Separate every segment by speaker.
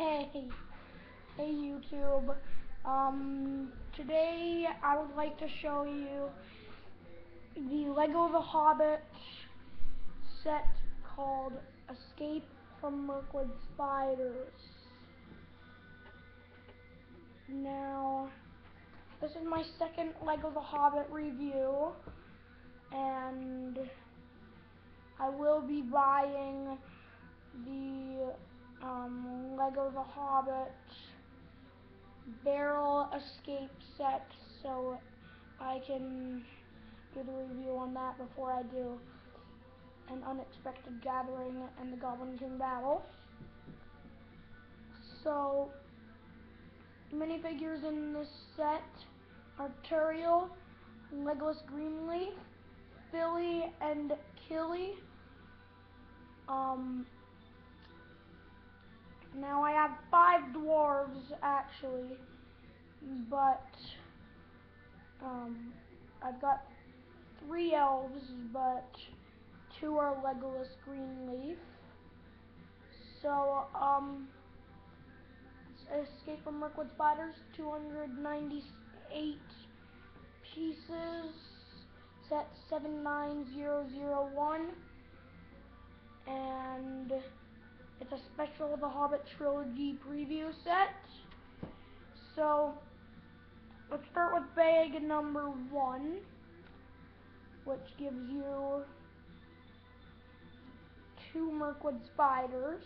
Speaker 1: Hey, hey YouTube. Um, today I would like to show you the Lego The Hobbit set called Escape from Mirkwood Spiders. Now, this is my second Lego The Hobbit review, and I will be buying the um, Lego The Hobbit barrel escape set so I can do the review on that before I do an unexpected gathering and the Goblin King battle. So, minifigures in this set are Tauriel, Legolas Greenleaf, Fili, and Kili. Um, now I have five dwarves actually, but um, I've got three elves, but two are Legolas Greenleaf. So, um, Escape from Mirkwood Spiders, 298 pieces, set 79001, and it's a special The Hobbit Trilogy preview set. So, let's start with bag number one, which gives you two Mirkwood spiders.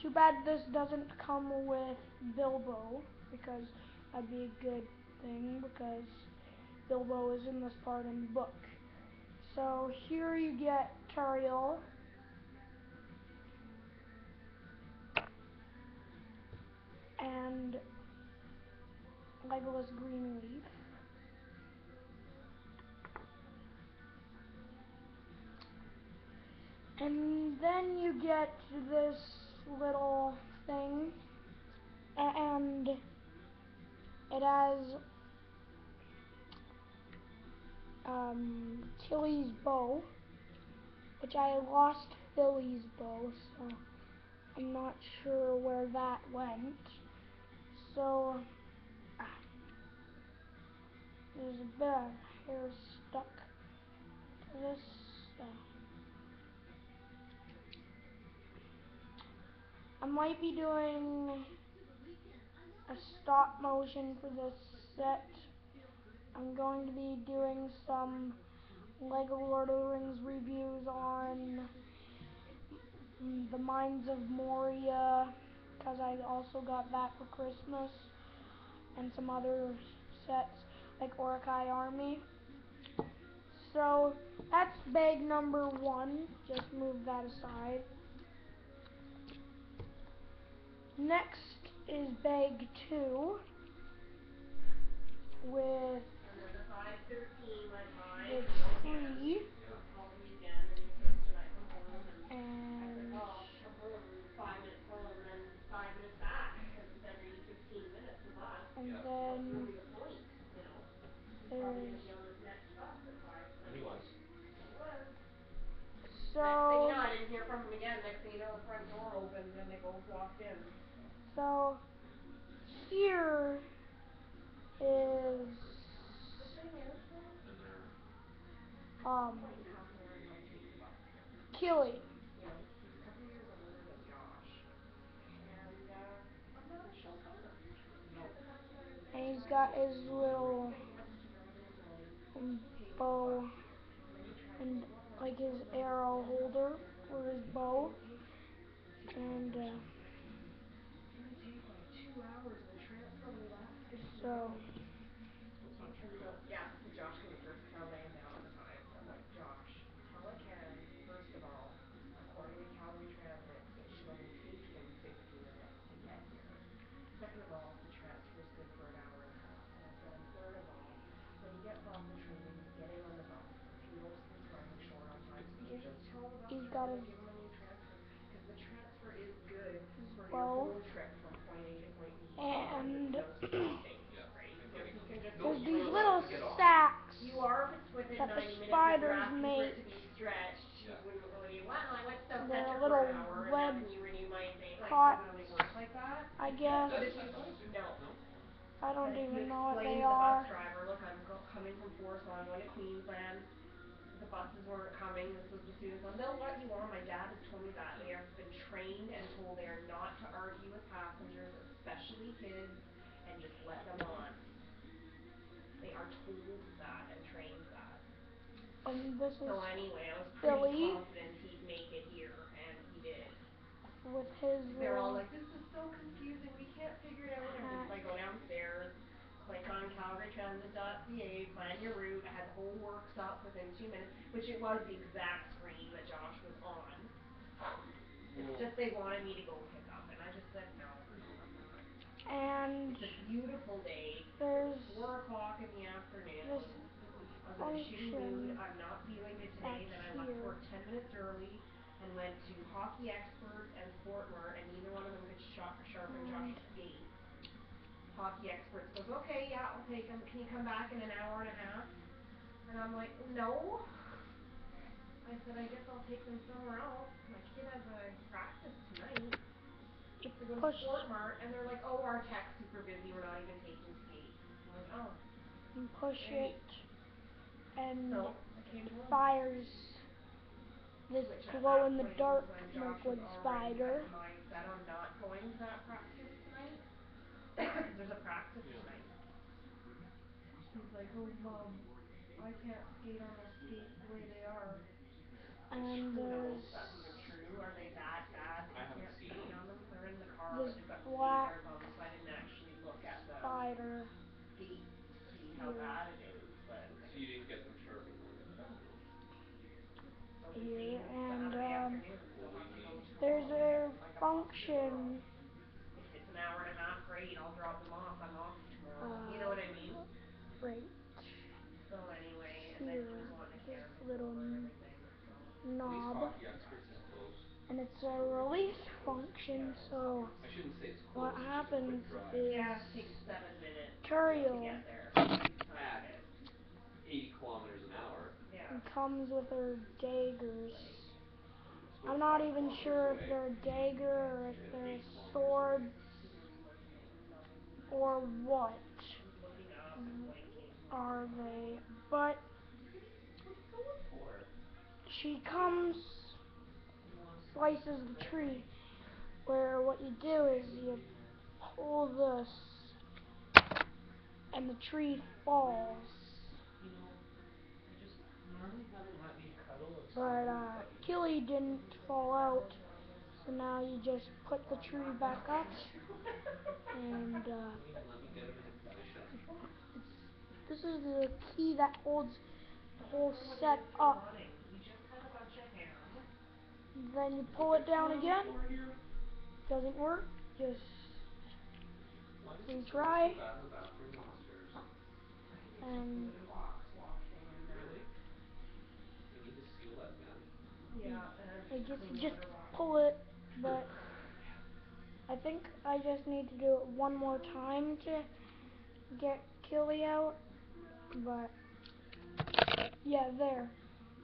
Speaker 1: Too bad this doesn't come with Bilbo, because that'd be a good thing, because Bilbo is in this part in the book. So here you get Tauriel. And Legolas Greenleaf. And then you get this little thing, and it has um, Kili's bow, which I lost Fili's bow, so I'm not sure where that went. So ah, there's a bit of hair stuck to this. Uh, I might be doing a stop motion for this set. I'm going to be doing some Lego Lord of the Rings reviews on the Mines of Moria because I also got that for Christmas and some other sets like Uruk-hai Army. So that's bag number one. Just move that aside. Next is bag two with the tree and and then there's so
Speaker 2: Next thing you know, I didn't hear from them again. Next thing you know, the front door opened and they both walked in.
Speaker 1: So here is
Speaker 2: The thing is though,
Speaker 3: Is there
Speaker 1: um
Speaker 2: point and a half more in my taste buds here.
Speaker 1: Kili.
Speaker 2: You know, he's a couple years older than Josh. And I'm not a show farmer.
Speaker 3: No.
Speaker 1: And he's got his little
Speaker 2: He wants to run his own taste
Speaker 1: bow.
Speaker 2: And
Speaker 1: like his arrow holder for his bow. And uh,
Speaker 2: It's gonna take like two hours and the transfer only lasts fifteen
Speaker 1: so
Speaker 2: minutes.
Speaker 3: That's not
Speaker 2: And
Speaker 3: true.
Speaker 2: so, yeah, so Josh came at first cuz I was laying down at the time. I'm like, Josh, tell a Ken, first of all, according to Calgary Transit, it should only take him fifteen minutes to get here. Second of all, the transfer's good for an hour and a half. And I said, and third of all, when you get bum training, getting on the bus, he most of his running short on time. So you just tell the bus
Speaker 1: he's got
Speaker 2: driver,
Speaker 1: his
Speaker 2: give him a new transfer cuz the transfer is good for your
Speaker 1: bow
Speaker 2: home trip from point A to point B.
Speaker 1: and
Speaker 2: No stopping,
Speaker 3: Yeah.
Speaker 2: right?
Speaker 3: And
Speaker 2: So
Speaker 3: getting
Speaker 2: he can just
Speaker 3: no
Speaker 1: there's
Speaker 3: screw
Speaker 1: these
Speaker 3: up
Speaker 1: little
Speaker 3: to get off.
Speaker 1: sacks
Speaker 2: You are if it's within
Speaker 1: that the
Speaker 2: ninety minutes. If you're
Speaker 1: spiders
Speaker 2: asking for
Speaker 1: make.
Speaker 2: it to be stretched, he
Speaker 3: Yeah.
Speaker 2: wouldn't really, well, I went to South
Speaker 1: They're
Speaker 2: Centre for
Speaker 1: little
Speaker 2: an hour and now
Speaker 1: web
Speaker 2: can you
Speaker 1: I guess.
Speaker 3: That's
Speaker 2: But if you,
Speaker 3: that's unusual.
Speaker 2: no.
Speaker 3: No?
Speaker 1: I don't even know what they
Speaker 2: to the bus
Speaker 1: are.
Speaker 2: "Look, I'm coming from Forest Lawn, going to Queensland." The buses weren't coming, this was the students on, "They'll you on, my dad has told me that. They have been trained and told they are not to argue with passengers, especially kids, and just let them on." They are told that and that.
Speaker 1: And this is
Speaker 2: So anyway, I was pretty
Speaker 1: Billy
Speaker 2: confident he'd make it here, and he did.
Speaker 1: with his
Speaker 2: They're all
Speaker 1: um,
Speaker 2: like, "This is so confusing, we can't figure it out." And
Speaker 1: hat.
Speaker 2: I go downstairs, click on Calgary Transit dot plan your route, I had the whole works up within two minutes, which it was the exact screen that Josh was on. It's
Speaker 3: Well
Speaker 2: just they wanted me to go pick up, and I just said, "No, no, I'm not."
Speaker 1: And
Speaker 2: It's a beautiful day, it was
Speaker 1: there's
Speaker 2: four o'clock in the afternoon. I was in a shitty mood, I'm not feeling it today, then I left work ten minutes early and went to Hockey Experts and Sport Mart, and neither one of them could sho- sharpen
Speaker 1: And
Speaker 2: Josh's skates. Hockey Experts goes, "Okay, yeah, I'll take 'em, can you come back in an hour and a half?" And I'm like, "No." I said, "I guess I'll take them somewhere else, my kid has a practice tonight." So I go to
Speaker 1: push
Speaker 2: Sport Mart, and they're like, "Oh, our tech's super busy, we're not even taking skates." I'm like, "Oh."
Speaker 1: you push
Speaker 2: Great.
Speaker 1: it and
Speaker 2: So, I came
Speaker 1: it
Speaker 2: home.
Speaker 1: fires this glow in the dark
Speaker 2: when Josh was
Speaker 1: liquid
Speaker 2: already had
Speaker 1: spider.
Speaker 2: his mind set not going to that practice tonight. There's a practice tonight. He's like, "Oh mom, I can't skate on those skates the way they are."
Speaker 1: And there's
Speaker 2: if that's even true, are they that bad that
Speaker 3: I
Speaker 2: you
Speaker 3: haven't
Speaker 2: can't
Speaker 3: seen
Speaker 2: skate
Speaker 3: them.
Speaker 2: on them? They're in the
Speaker 1: this
Speaker 2: but they've got skate
Speaker 1: black
Speaker 2: guards on
Speaker 1: here and um
Speaker 2: afternoon, so
Speaker 3: Well
Speaker 2: I'll
Speaker 3: we
Speaker 2: have to go
Speaker 3: need
Speaker 1: there's a
Speaker 2: if I can possibly go.
Speaker 1: function
Speaker 2: If it's an hour and a half, great, I'll drop them off, I'm off tomorrow, you know
Speaker 1: uh
Speaker 2: what I mean?
Speaker 1: right
Speaker 2: So anyway, and
Speaker 1: here
Speaker 2: was
Speaker 1: this little
Speaker 2: over
Speaker 1: n-
Speaker 2: everything, so
Speaker 3: At least
Speaker 1: knob
Speaker 3: Hockey Experts is close.
Speaker 1: and it's a
Speaker 3: we're gonna be
Speaker 1: release
Speaker 3: able to go
Speaker 1: function
Speaker 2: Yeah.
Speaker 1: so
Speaker 3: I shouldn't say it's
Speaker 1: what
Speaker 3: close, it's just a
Speaker 1: happens
Speaker 3: quick drive.
Speaker 1: is
Speaker 2: Yeah, takes seven minutes to
Speaker 1: Tauriel
Speaker 2: get there, East Side of
Speaker 3: At
Speaker 2: it.
Speaker 3: eighty kilometers an hour.
Speaker 2: Yeah.
Speaker 1: and comes with her daggers. I'm not even sure if they're a dagger or if they're
Speaker 2: nubbing me.
Speaker 1: or what are they but she comes slices the tree where what you do is you pull this and the tree falls.
Speaker 4: You know, I just, you normally haven't let me cuddle a
Speaker 1: But uh. Kili didn't fall out so now you just put the tree back up and uh this is the key that holds the whole set up. Then you pull it down again. Doesn't work, just retry
Speaker 3: bad in the bathroom downstairs?
Speaker 2: I think it's just
Speaker 1: and
Speaker 2: litter box washing and uh
Speaker 3: Really? We need to seal that vent.
Speaker 2: Yeah, and
Speaker 1: I
Speaker 2: just
Speaker 1: just pull it but I think I just need to do it one more time to get Kili out but yeah, there.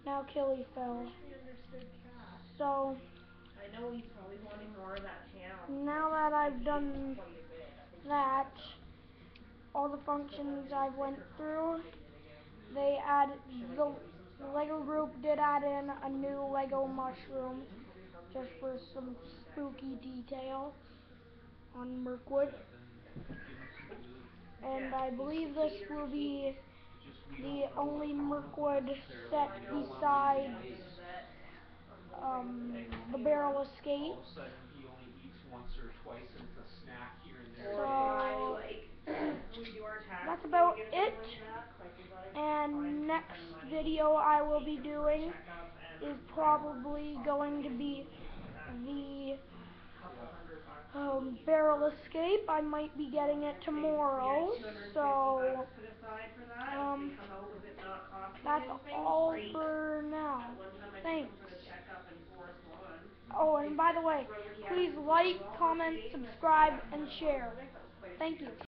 Speaker 1: Now
Speaker 2: Kili
Speaker 1: fell. So
Speaker 2: I know he's probably wanting more of that ham,
Speaker 1: now that I've done that all the functions I went through they
Speaker 2: add I
Speaker 1: the
Speaker 2: give him some soft
Speaker 1: Lego group did add in a new Lego mushroom just for some spooky
Speaker 2: diapered.
Speaker 1: detail on Mirkwood.
Speaker 4: Yeah, then give him some food.
Speaker 1: And I believe this will be
Speaker 4: It's just we
Speaker 1: the
Speaker 4: don't know what
Speaker 1: only
Speaker 4: comical
Speaker 1: Mirkwood set
Speaker 2: I know,
Speaker 4: means
Speaker 2: we'll
Speaker 4: when
Speaker 2: be
Speaker 4: he
Speaker 1: besides
Speaker 2: taking him to the
Speaker 4: tastes
Speaker 2: vet, I'm hoping in the
Speaker 1: um the barrel escape.
Speaker 4: all of a sudden he only eats once or twice it's a snack here and there a
Speaker 2: Or
Speaker 4: day.
Speaker 2: by
Speaker 1: So
Speaker 2: like we do our
Speaker 1: that's about it and next video I will be doing is probably going to be the um barrel escape. I might be getting it tomorrow so um that's all for now. Thanks. Oh and by the way please like, comment,
Speaker 2: days, and I said, "Hey,
Speaker 1: subscribe and share. Thank you.